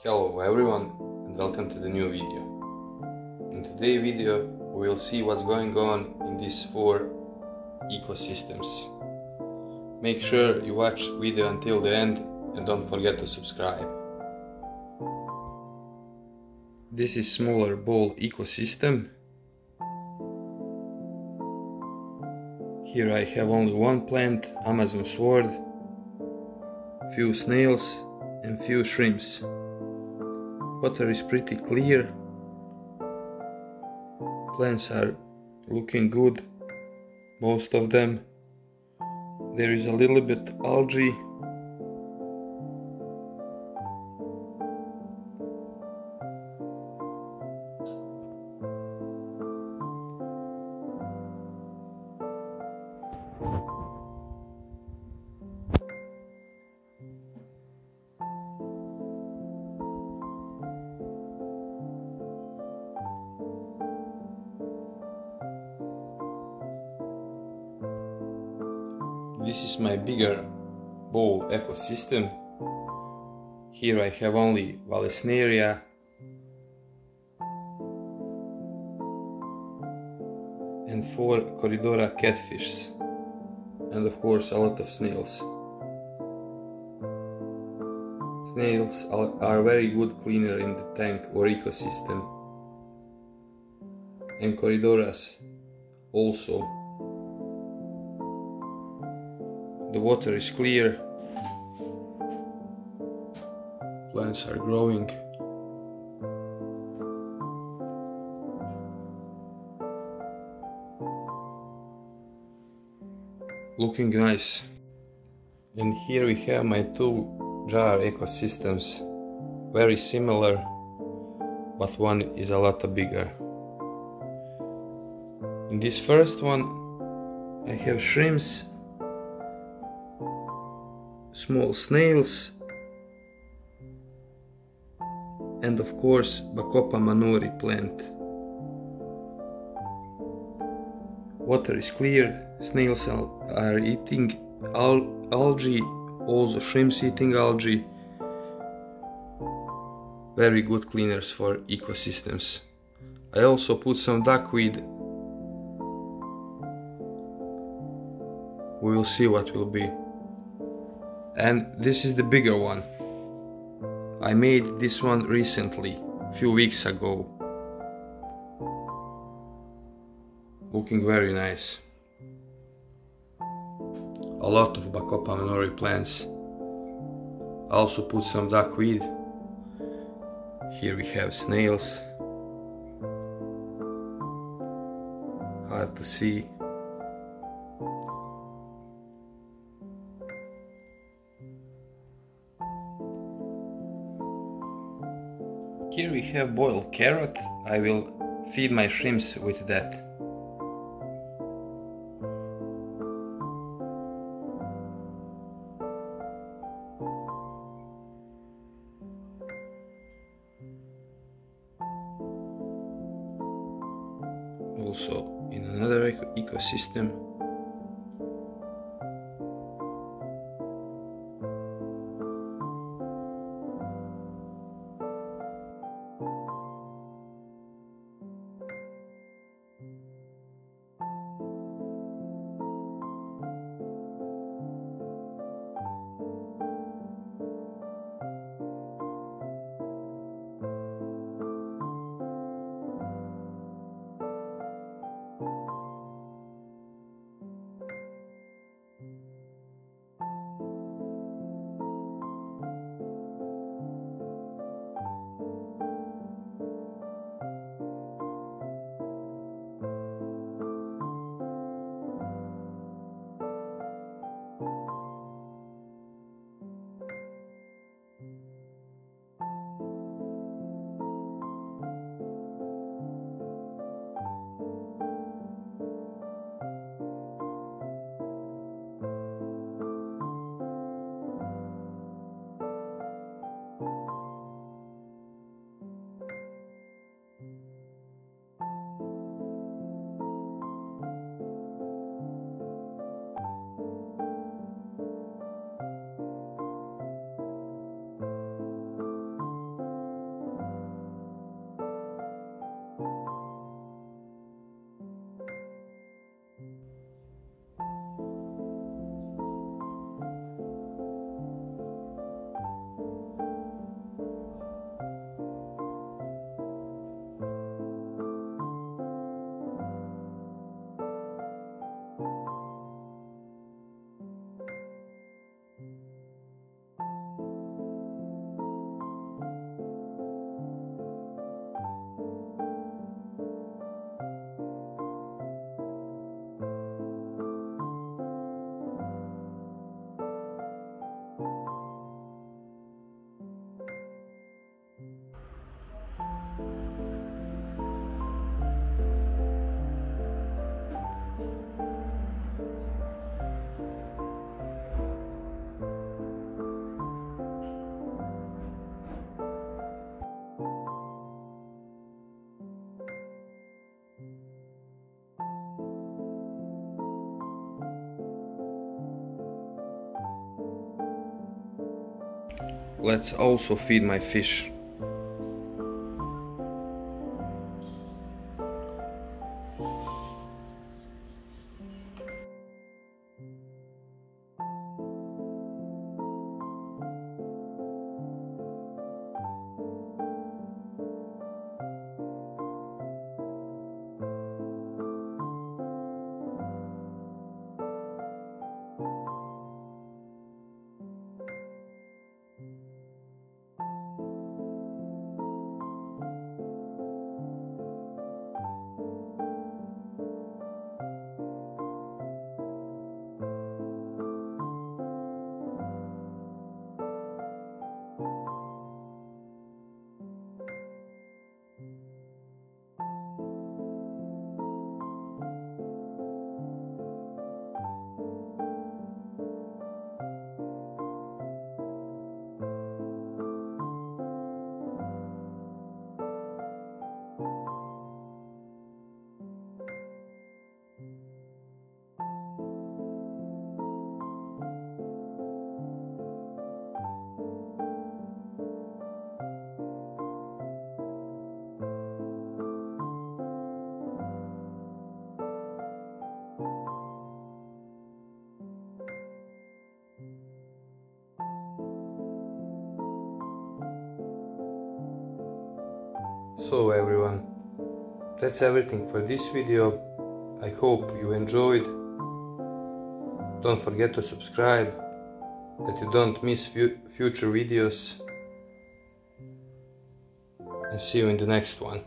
Hello everyone and welcome to the new video. In today's video we will see what's going on in these four ecosystems. Make sure you watch video until the end and don't forget to subscribe. This is smaller ball ecosystem. Here I have only one plant, Amazon sword, few snails and few shrimps. Water is pretty clear. Plants are looking good, most of them. There is a little bit algae. This is my bigger bowl ecosystem. Here I have only Vallisneria and four Corydoras catfishes and of course a lot of snails. Snails are very good cleaner in the tank or ecosystem and Corydoras also the water is clear. Plants are growing. Looking nice. And here we have my two jar ecosystems very similar but one is a lot bigger. In this first one I have shrimps small snails and of course Bacopa monnieri plant. Water is clear, snails are eating al algae, also shrimps eating algae. Very good cleaners for ecosystems. I also put some duckweed. We will see what will be and this is the bigger one. I made this one recently, a few weeks ago. Looking very nice. A lot of Bacopa monnieri plants. Also put some duckweed. Here we have snails. Hard to see. We have boiled carrot. I will feed my shrimps with that. Also in another eco ecosystem let's also feed my fish. So everyone, that's everything for this video. I hope you enjoyed. Don't forget to subscribe that you don't miss future videos. And see you in the next one.